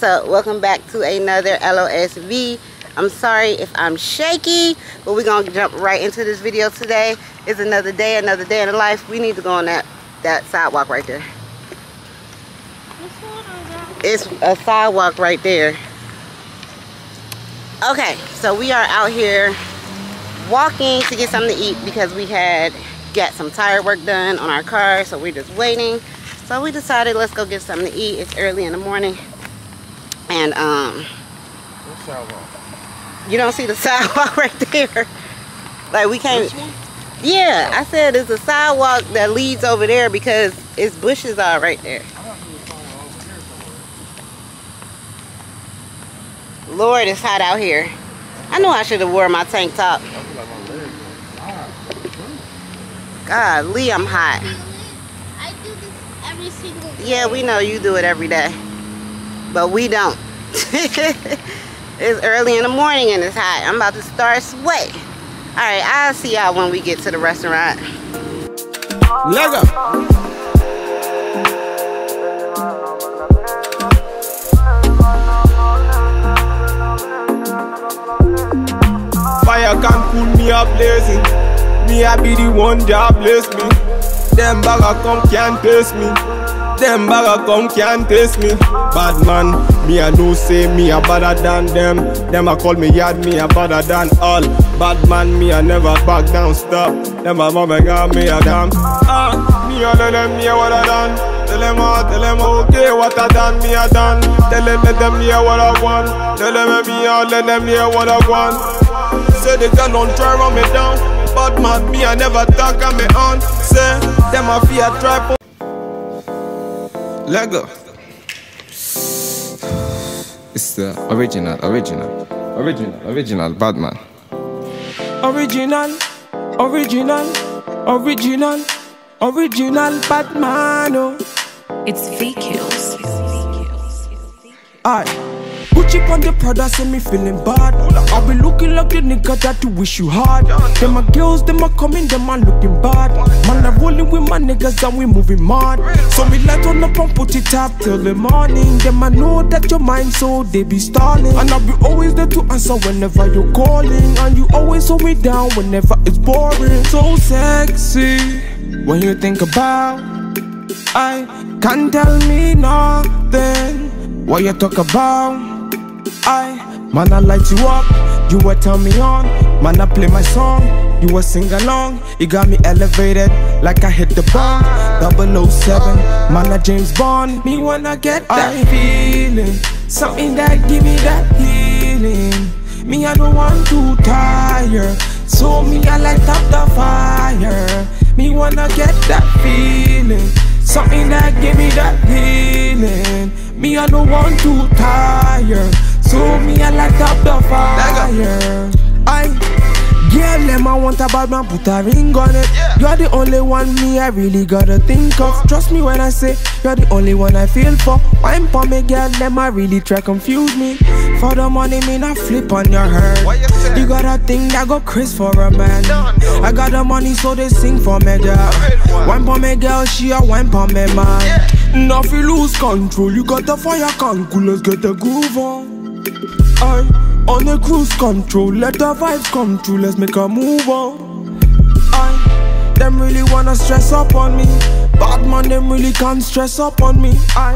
what's up welcome back to another losv i'm sorry if i'm shaky but we're gonna jump right into this video today. It's another day another day in the life. We need to go on that that sidewalk right there. It's a sidewalk right there. Okay so we are out here walking to get something to eat because we had got some tire work done on our car so we're just waiting. So we decided let's go get something to eat. It's early in the morning and um you don't see the sidewalk right there. Like we can't yeah i said it's a sidewalk that leads over there because it's bushes are right there. Lord it's hot out here. I know i should have wore my tank top. God lee i'm hot. I do this every single day. yeah we know you do it every day but we don't it's early in the morning and it's hot i'm about to start sweating all right i'll see y'all when we get to the restaurant Lego. Fire can cool me up blazing. Me I be the one that bless me. Them bagger come can't taste me. Them come can't taste me. Bad man, me I know say me a better than them. Them a call me yard, me a better than all. Bad man, me I never back down, stop. Them a mama got me a damn. Ah, me a tell them me a what I done. Tell them ah, tell them okay what I done, me a done. Tell them let them hear what I want. Tell them me a let them hear what I want. Say the girl don't try run me down. Bad man, me I never talk on me on. Say them a fear try put. Lego. It's the original, original, original, original Batman. Original, original, original, original Batman. Oh. It's fake kills. Aye. Gucci on the Prada, say me feeling bad. I be looking like the nigga that you wish you had. Them my girls, them a coming, them a looking bad. Man, I rolling with my niggas and we moving mad. So me light on up and put it up till the morning. Them I know that your mind, so they be stalling. And I'll be always there to answer whenever you're calling. And you always hold me down whenever it's boring. So sexy when you think about. I can't tell me nothing. What you talk about? I man, I light you up. You will tell me on. Man, I play my song. You will sing along. You got me elevated like I hit the bomb. 007, man, I James Bond. Me wanna get that feeling, something that give me that healing. Me, I don't want to tire. So me, I light up the fire. Me wanna get that feeling. Something that give me that healing. Me, I don't want to tire. So me, I light up the fire. I, girl, them I want a bad man, put a ring on it. You're the only one me I really gotta think of. Trust me when I say you're the only one I feel for. Wine for me, girl, them I really try confuse me. For the money, me not flip on your head. You got a thing that go Chris for a man. I got the money, so they sing for me, girl. Wine for me, girl, she a wine for me, man. Now if you lose control, you got the fire can't cool, let's get the groove on. I on the cruise control, let the vibes come true, let's make a move on. I them really wanna stress up on me. Bad man, them really can't stress up on me. I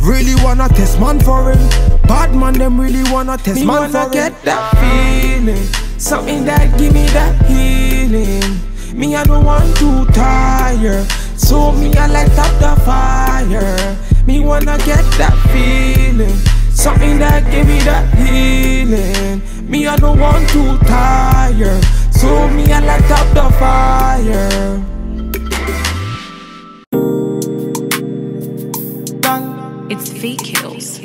really wanna test man for him. Bad man, them really wanna test me man wanna for get that feeling, something that give me that healing. Me, I don't want to tire, so me I light up the fire. Me wanna get that feeling. Something that give me that healing. Me, I don't want to tire. So me, I light up the fire. It's fake kills.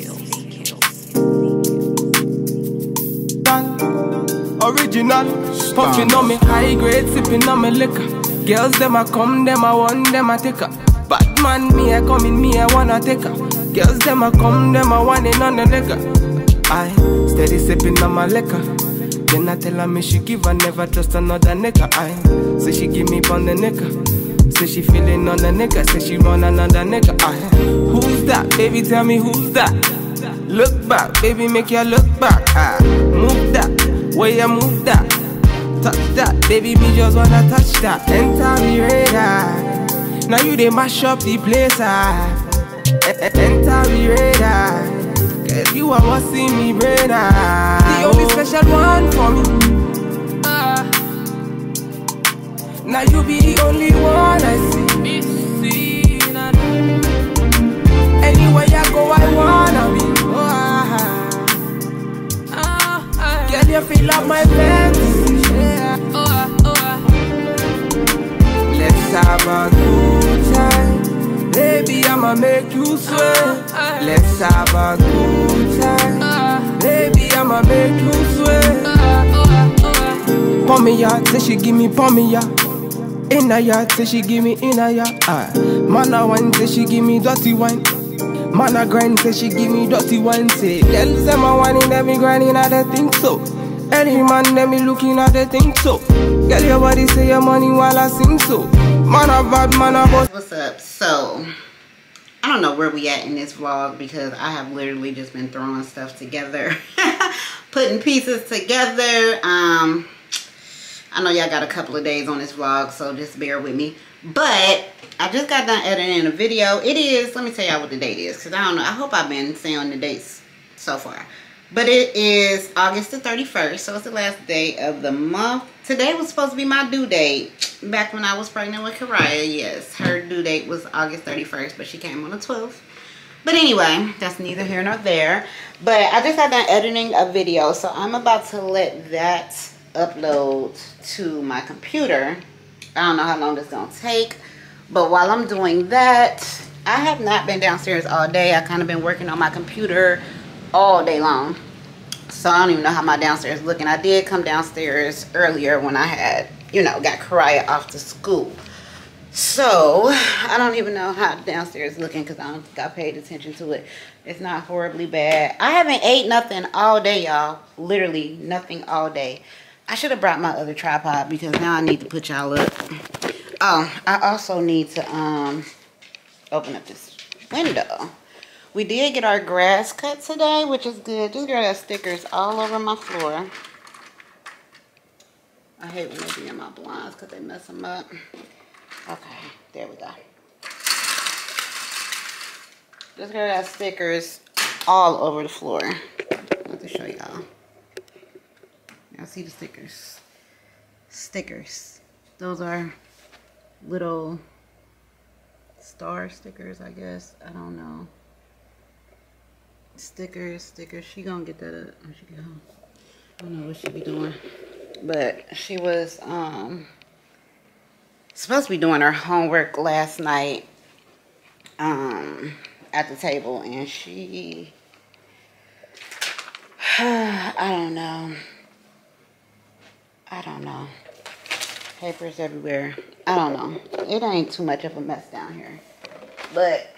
Original. Puffing on me high grade, sipping on me liquor. Girls, them a come, them a want, them a take her. Bad man, me a coming, me a wanna take her. Girls, them a come, them a it on the nigga. I steady sipping on my liquor. Then I tell her me she give her never trust another nigga. I say she give me on the nigga. Say she feeling on the nigga. Say she run another nigga. I who's that? Baby, tell me who's that? Look back, baby, make you look back. Ah, move that, way you move that. Touch that, baby, me just wanna touch that. Enter me radar. Now you they mash up the place. Ah, E- e- me radar. Cause you are what's in me. Ah, the only special one for me. Ah, now you be the only one I see. Give me pour me ya. Inna ya, say she give me inna ya. Ah, man a wine, say she give me dirty wine. Man a grind, say she give me dirty wine. Say, girl say my whining, let me grinding, I don't think so. Any man, let me looking at the think so. Girl, your body say your money while I sing so. Man a bad, man a boss. What's up? So, I don't know where we at in this vlog because I have literally just been throwing stuff together. Putting pieces together. Um, I know y'all got a couple of days on this vlog, so just bear with me. But, I just got done editing a video. It is, let me tell y'all what the date is. Because I don't know, I hope I've been saying the dates so far. But it is August the 31st, so it's the last day of the month. Today was supposed to be my due date. Back when I was pregnant with Karaya, yes. Her due date was August 31st, but she came on the 12th. But anyway, that's neither here nor there. But I just got done editing a video, so I'm about to let that upload to my computer. I don't know how long it's going to take. But while I'm doing that, I have not been downstairs all day. I kind of been working on my computer all day long. So I don't even know how my downstairs looking. I did come downstairs earlier when I had, you know, got Karaya off to school. So I don't even know how downstairs looking because I don't got paid attention to it. It's not horribly bad. I haven't ate nothing all day, y'all. Literally nothing all day. I should have brought my other tripod because now I need to put y'all up. Oh, I also need to um open up this window. We did get our grass cut today, which is good. Just got stickers all over my floor. I hate when they be in my blinds because they mess them up. Okay, there we go. Just got stickers all over the floor. Let me show y'all. Y'all see the stickers? Stickers. Those are little star stickers, I guess. I don't know stickers, stickers. She gonna get that up when she get home. I don't know what she be doing. But she was um supposed to be doing her homework last night um at the table and she I don't know. I don't know. Papers everywhere. I don't know. It ain't too much of a mess down here. But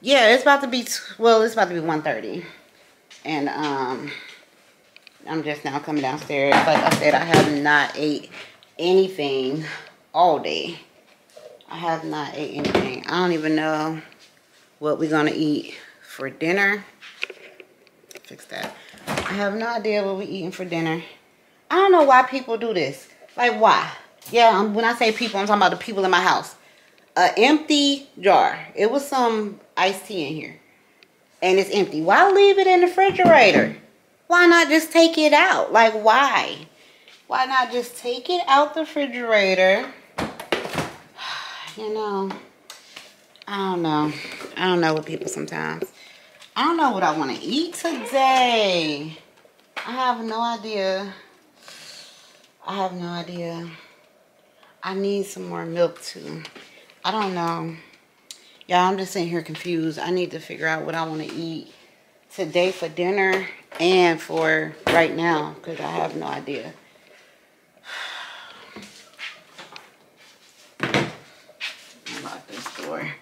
yeah, it's about to be, well, it's about to be 1.30. And um, I'm just now coming downstairs. Like I said, I have not ate anything all day. I have not ate anything. I don't even know what we're going to eat for dinner. Fix that. I have no idea what we're eating for dinner. I don't know why people do this. Like, why? Yeah, um, when I say people, I'm talking about the people in my house. An empty jar. It was some iced tea in here. And it's empty. Why leave it in the refrigerator? Why not just take it out? Like, why? Why not just take it out the refrigerator? You know, I don't know. I don't know what people sometimes. I don't know what I want to eat today. I have no idea. I have no idea. I need some more milk too. I don't know. Y'all, I'm just sitting here confused. I need to figure out what I want to eat today for dinner and for right now because I have no idea. Lock this door.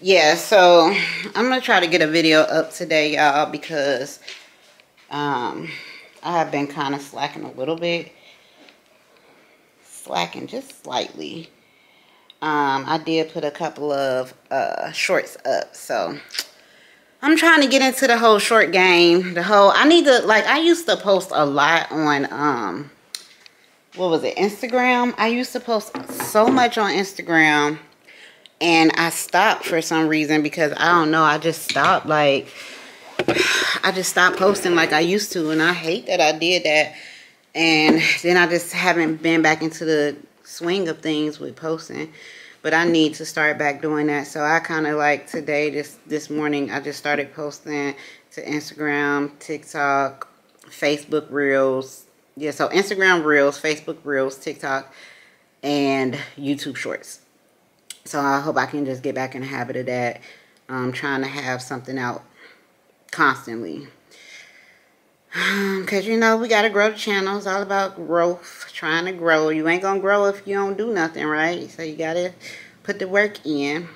Yeah, so I'm going to try to get a video up today, y'all, because um, I have been kind of slacking a little bit. Slacking just slightly um, I did put a couple of uh, shorts up. So I'm trying to get into the whole short game. The whole I need to like I used to post a lot on um what was it Instagram. I used to post so much on Instagram and I stopped for some reason because I don't know. I just stopped like I just stopped posting like I used to and I hate that I did that. And then I just haven't been back into the swing of things with posting but I need to start back doing that. So I kind of like today, this this morning, I just started posting to Instagram, TikTok, Facebook Reels. Yeah, so Instagram Reels, Facebook Reels, TikTok, and YouTube Shorts. So I hope I can just get back in the habit of that. I'm trying to have something out constantly. Because, you know, we got to grow the channel. It's all about growth, trying to grow. You ain't going to grow if you don't do nothing, right? So you got to put the work in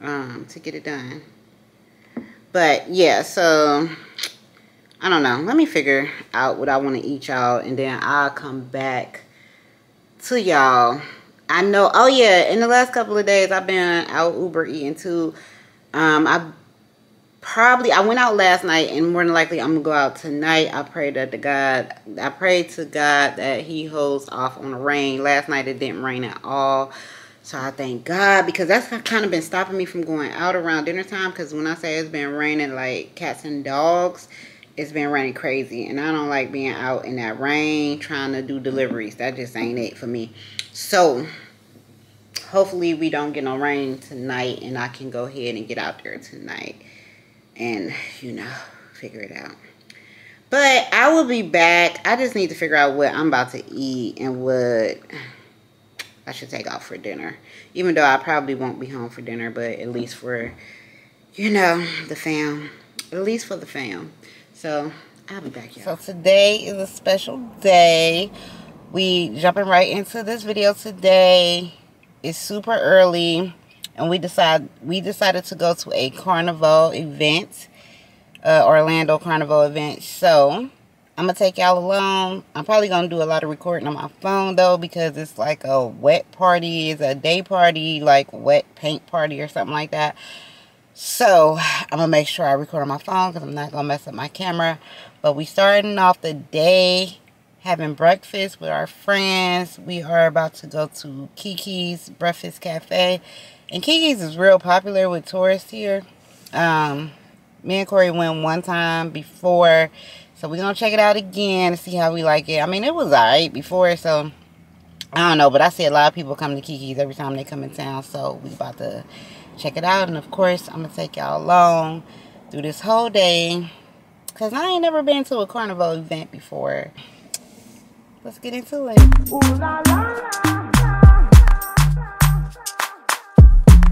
um, to get it done. But, yeah, so, I don't know. Let me figure out what I want to eat y'all, and then I'll come back to y'all. I know, oh, yeah, in the last couple of days, I've been out Uber eating, too. Um, I've probably I went out last night and more than likely I'm gonna go out tonight. I pray that the God I pray to God that he holds off on the rain. Last night it didn't rain at all. So I thank God because that's kind of been stopping me from going out around dinner time because when I say it's been raining like cats and dogs, it's been raining crazy and I don't like being out in that rain trying to do deliveries. That just ain't it for me. So hopefully we don't get no rain tonight and I can go ahead and get out there tonight and, you know, figure it out. But I will be back. I just need to figure out what I'm about to eat and what I should take out for dinner. Even though I probably won't be home for dinner, but at least for, you know, the fam. At least for the fam. So, I'll be back, y'all. So, today is a special day. We jumping right into this video today. It's super early and we decided we decided to go to a carnival event, uh, Orlando Carnival event. So I'm gonna take y'all along. I'm probably gonna do a lot of recording on my phone though because it's like a wet party, it's a day party, like wet paint party or something like that. So I'm gonna make sure I record on my phone because I'm not gonna mess up my camera. But we starting off the day having breakfast with our friends. We are about to go to Keke's Breakfast Cafe and Keke's is real popular with tourists here. Um, me and Corey went one time before. So we're going to check it out again to see how we like it. I mean, it was alright before. So, I don't know. But I see a lot of people come to Keke's every time they come in town. So, we about to check it out. And, of course, I'm going to take y'all along through this whole day. Because I ain't never been to a carnival event before. Let's get into it. Ooh, la, la, la.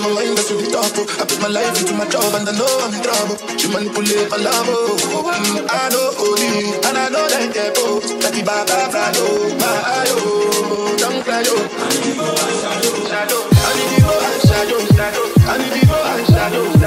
my mind, but you be. I put my life into my job and I know I'm in trouble. She manipulate my love. Oh. Mm, I know oh, Oli, and I know like that pose. that's the baba brado, my ayo, oh. don't cry yo. I need to go and shadow, shadow. I need to go and shadow, shadow. I need to go and shadow.